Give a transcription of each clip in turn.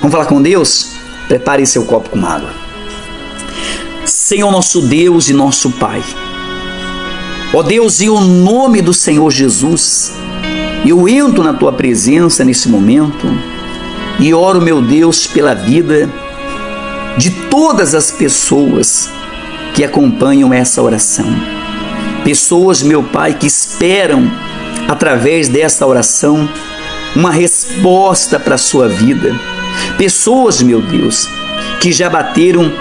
Vamos falar com Deus? Prepare seu copo com água. Senhor nosso Deus e nosso Pai. Ó Deus, em o nome do Senhor Jesus, eu entro na tua presença nesse momento e oro, meu Deus, pela vida de todas as pessoas que acompanham essa oração. Pessoas, meu Pai, que esperam através dessa oração uma resposta para a sua vida. Pessoas, meu Deus, que já bateram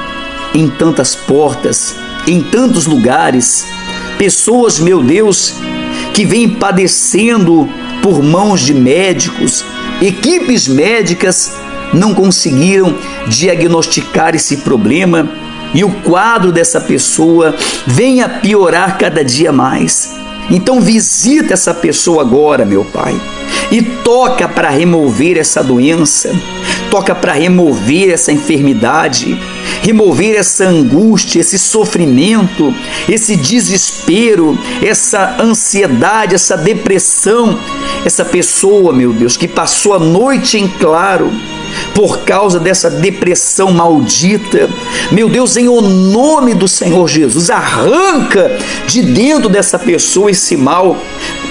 em tantas portas, em tantos lugares. Pessoas, meu Deus, que vêm padecendo por mãos de médicos, equipes médicas não conseguiram diagnosticar esse problema e o quadro dessa pessoa vem a piorar cada dia mais. Então visita essa pessoa agora, meu Pai, e toca para remover essa doença, toca para remover essa enfermidade, remover essa angústia, esse sofrimento, esse desespero, essa ansiedade, essa depressão. Essa pessoa, meu Deus, que passou a noite em claro, por causa dessa depressão maldita. Meu Deus, em o nome do Senhor Jesus, arranca de dentro dessa pessoa esse mal.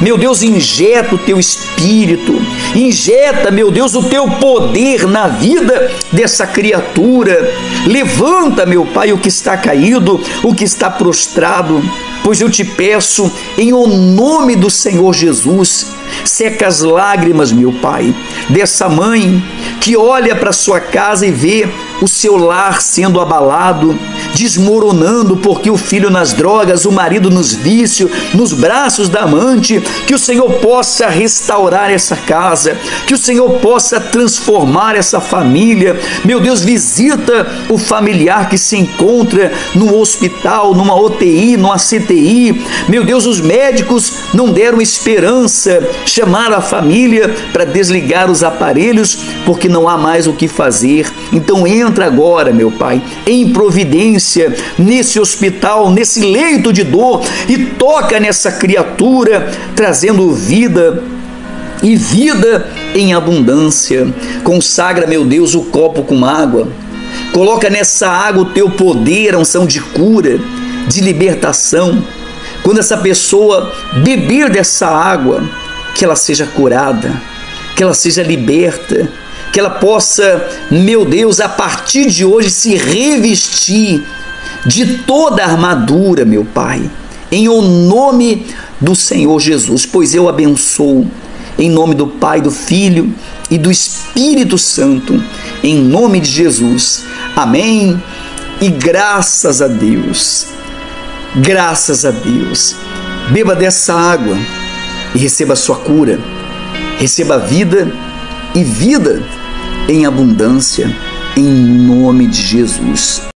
Meu Deus, injeta o teu espírito, injeta, meu Deus, o teu poder na vida dessa criatura. Levanta, meu Pai, o que está caído, o que está prostrado pois eu te peço, em o nome do Senhor Jesus, seca as lágrimas, meu Pai, dessa mãe que olha para sua casa e vê o seu lar sendo abalado, desmoronando porque o filho nas drogas, o marido nos vícios, nos braços da amante, que o Senhor possa restaurar essa casa, que o Senhor possa transformar essa família. Meu Deus, visita o familiar que se encontra no hospital, numa UTI, numa CTI. Meu Deus, os médicos não deram esperança, chamaram a família para desligar os aparelhos porque não há mais o que fazer. Então entra agora, meu Pai, em providência nesse hospital, nesse leito de dor e toca nessa criatura, trazendo vida e vida em abundância. Consagra, meu Deus, o copo com água. Coloca nessa água o teu poder, a unção de cura, de libertação. Quando essa pessoa beber dessa água, que ela seja curada, que ela seja liberta, que ela possa, meu Deus, a partir de hoje se revestir de toda a armadura, meu Pai, em o nome do Senhor Jesus, pois eu abençoo em nome do Pai, do Filho e do Espírito Santo, em nome de Jesus. Amém. E graças a Deus. Graças a Deus. Beba dessa água e receba a sua cura. Receba vida e vida em abundância em nome de Jesus.